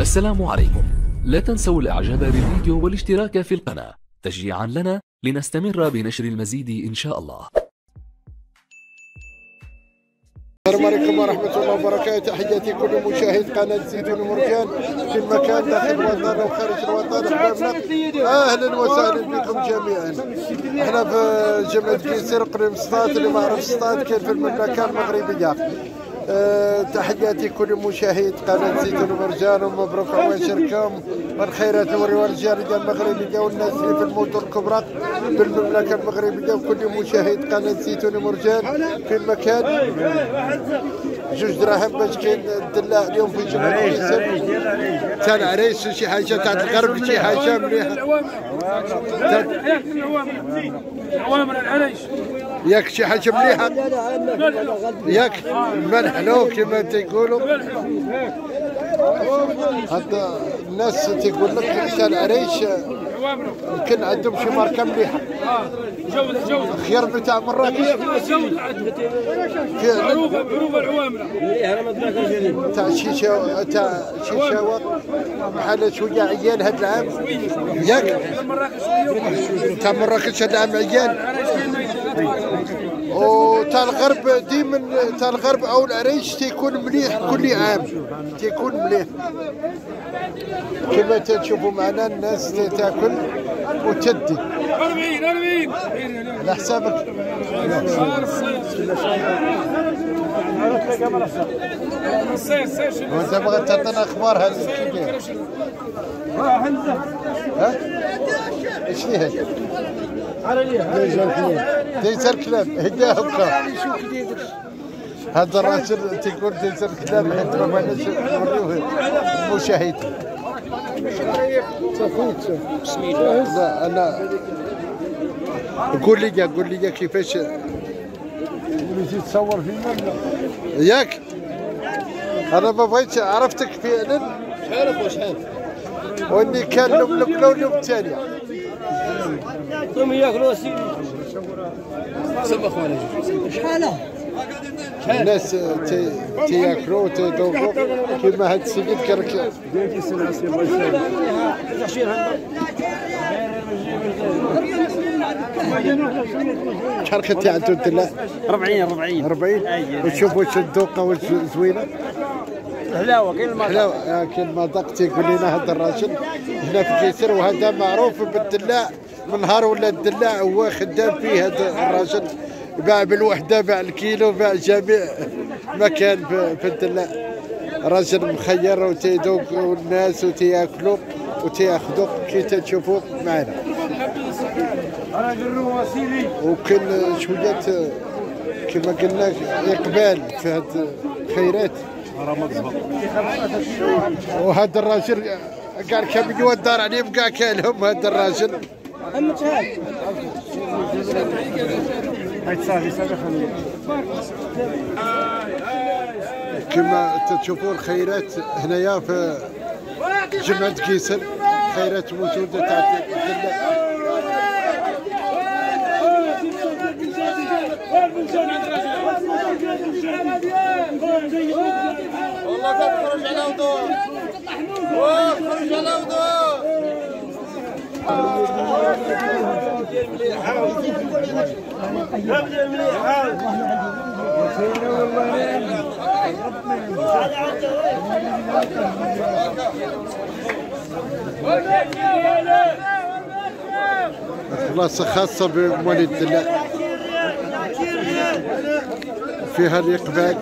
السلام عليكم. لا تنسوا الاعجاب بالفيديو والاشتراك في القناة. تشجيعا لنا لنستمر بنشر المزيد إن شاء الله. السلام عليكم ورحمة الله وبركاته. تحياتي كل مشاهد قناة زيتون مركان في المكان داخل الوطن وخارج الوطن. أهلا وسهلا بكم جميعا. إحنا في جامعة كيسير قريب سطات اللي ما عرف سطات كاين في المملكة المغربية. أه تحياتي كل مشاهد قناة زيتون مرجان ومبروك عواشركم والخيرات والرجال المغربية والناس اللي في المدن الكبرى بالمملكة المغربية وكل مشاهد قناة زيتون مرجان في المكان جوج دراهم باش كاين الدلاع اليوم في جمعة كيسر تاع العريس شي حاجة تاع الغرب شي حاجة مليحة عوامر العريش ياك شي حاجة مليحة؟ ياك الملح لو كما تيقولوا. هذا الناس تيقول لك تاع العريش يمكن عندهم شي جودة جودة خيار بتاع مراكش جودة معروفة معروفة العوامر تاع شيشة تاع شيشة بحال شوية عيان هاد العام. ياك. تاع مراكش هاد العام عيان وتاع الغرب ديما تاع الغرب أو العريش تيكون مليح كل عام تيكون مليح. كما تشوفوا معنا الناس تاكل وتدي. 40 40 على حسابك. وانت بغيت تعطينا أخبار هذا كي داير ها؟ إيش فيها؟ ديزر كلاب هكا هكا هذا الراجل تيقول ديزر كلاب حيت ما بغيناش نوريوه المشاهد لا أنا قول لي قول لي كيفاش؟ وليتي تصور فينا ياك؟ أنا ما بغيتش عرفتك فعلا شحال وشحال وإني كان اليوم الاولى واليوم الثانية ثم ياكلوا سيدي. سما خويا الناس تي- تياكلوا وتيذوقوا. كيما هاد السيد يسلمك شحال كنتي عنده الدلاع 40 40 40 وتشوف واش الذوقة واش زوينة. حلاوة كاين الماء حلاوة. آه، كاين مذاق تيقول لنا هذا الراجل هنا في كيسر وهذا معروف بالدلاع من نهار ولا الدلاع هو خدام فيه هذا الراجل باع بالوحدة باع الكيلو باع جميع مكان في في الدلاع. راجل مخير وتيذوق الناس وتياكلوا وتياخذوا كي تشوفوا معنا. وكان شوية كما قلنا إقبال في هاد الخيرات. وهذا الراجل قال كم يودر عليهم كاع كالهم هذا الراجل هاي صافي صافي كما تشوفوا الخيرات هنايا في جمعة كيسر خيرات موجودة تاع والله تخرج على وضوء وخرج على وضوء خلاصة خاصة بمواليد فيها الإقبال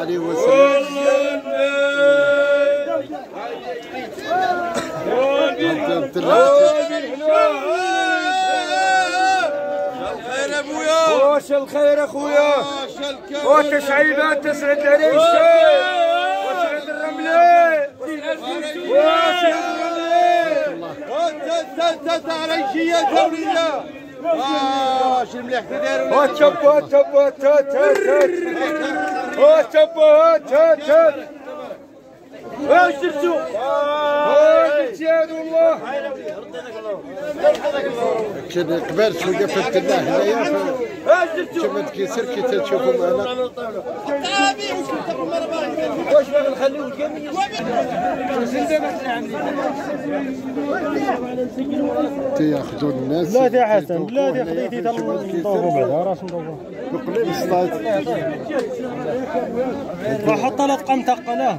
عليه وسلم. واش الخير أخويا؟ واش وتسعيبات تسعد العريش وتسعد الرملة وتسعد وانت عليشية دولية آه شو مليح تدير هاتشب هاتشب هاتشب هاتشب هاتشب هاتشب واش درتو؟ واش هذا والله كان قبل شوية في التلاح هنايا؟ كما تكيسر كي تشوفوا معنا واش باغي نخليو الكامل تياخذوا الناس لا يا حسن لا يا خديتي. تنضربوا بعدا راس نضربوا بقليل الصلاة فحط ثلاث قم تقلاه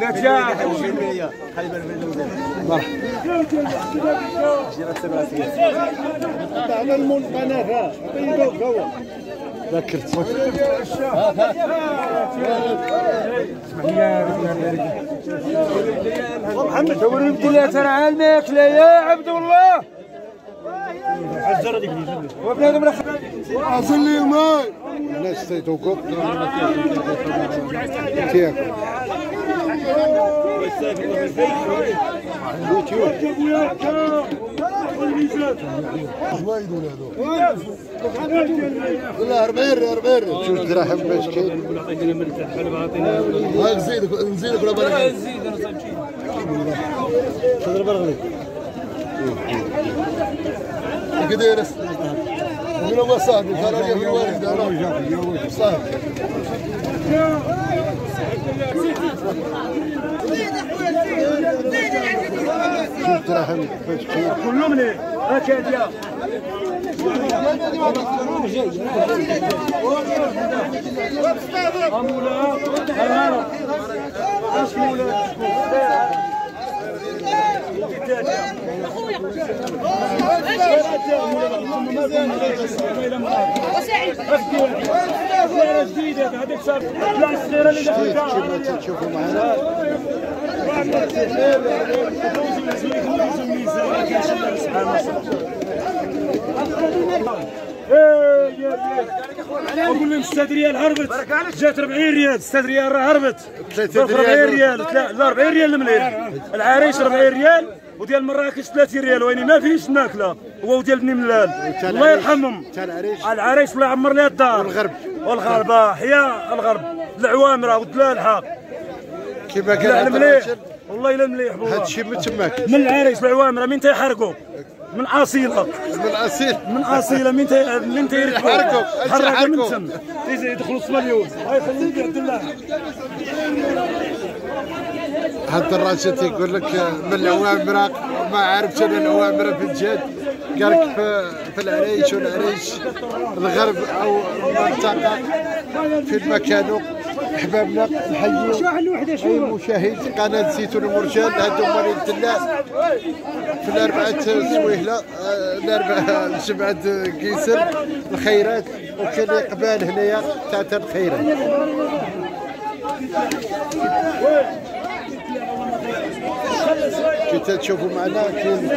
لا جاء على المنقنفة ذكرت محمد دوري ثلاثة راه على الماكلة يا عبد الله وبنادم راه لي ماي. الناس تيتوقف تياكل يوتيوب لا 40 40 شوف دراهم باش كاين نزيدك ولا تضرب برغلي كدير من هو صاحبي كان راجع في الوالد أنا صاحبي شوف دراهم باش جديد كما تشوفوا معنا أقول لهم 6 ريال هربت. جات 40 ريال 6 ريال راه هربت. ثلاثة 40 ريال. ريال لا لا، 40 ريال المليل العريش 40 ريال. وديال مراكش 30 ريال ويني ما فيش ماكلة. هو وديال بني ملال. الله يرحمهم. العريش. الله يعمر لها الدار. والغرب. والغرب. آه، حيا الغرب. العوامره والدلالحة. كما قال الراشد والله إلا مليح والله. هادشي من تماك من العريش العوامره من تيحرقوا؟ من أصيلة. من اصيل من أصيلة. من تي من تيركبوا؟ يحرقوا، هادشي حرقوا من. تم يدخلوا الصماليون هاي خليك عبد الله هاد الراشد تيقول لك من العوامره ما عارفش أنا العوامره في الجد قال لك في, العريش والعريش الغرب أو المنطقة في المكان أحبابنا نحيوا أي مشاهد قناة زيتون المرجان هادو مريض الله في الأربعة سويهلة آه، الأربعة سبعة قيسر الخيرات. وكان إقبال هنايا تاع الخيرات. تشوفوا معنا كاين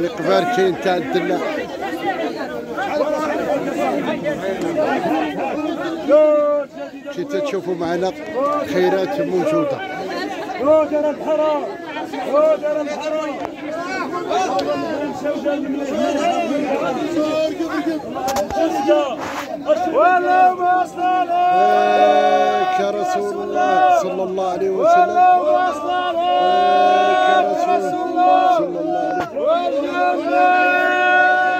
الإقبال كاين تاع الدلة كي تشوفوا معنا خيرات الحرام ولا عليه وسلم. آه، كرسول الله. صلى الله عليه وسلم.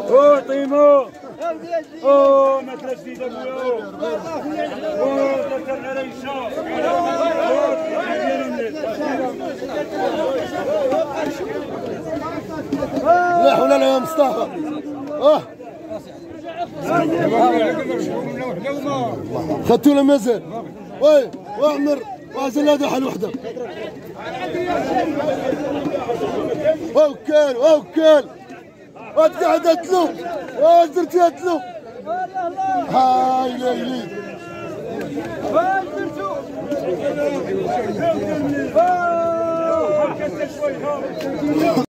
ماكلة جديدة طيمة أو طيمة أو ماكلة جديدة ابويا أو ذكر العريشة لا حول ولا مصطفى خدتوا له مازال وي واعمر وازل هذا حل وحده وكل وكل وتقعد تلو وزرت تلو هاي ليلي. فايدرتو